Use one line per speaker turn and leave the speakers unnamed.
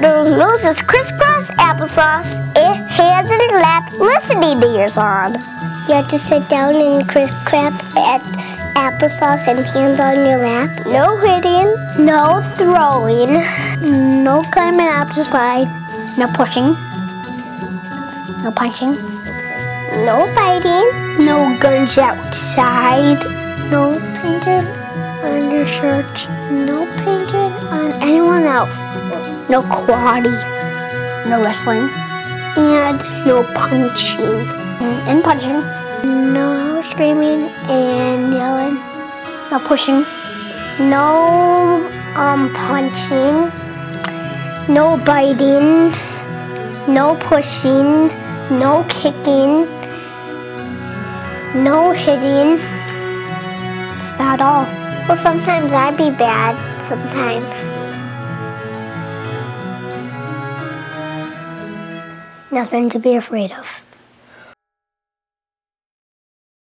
Their noses crisscross applesauce, hands in your lap, listening to your song.
You have to sit down and crisscross at applesauce and hands on your lap.
No hitting, no throwing, no climbing up the slide,
No pushing. No punching.
no biting, no guns outside, no painting on your shirt, no anyone else, no karate,
No wrestling.
and no punching,
And punching.
no screaming and yelling,
No pushing.
no um punching, no biting, no pushing, no kicking, no hitting. That's about all. Well, sometimes I'd be bad, sometimes. Nothing to be afraid of.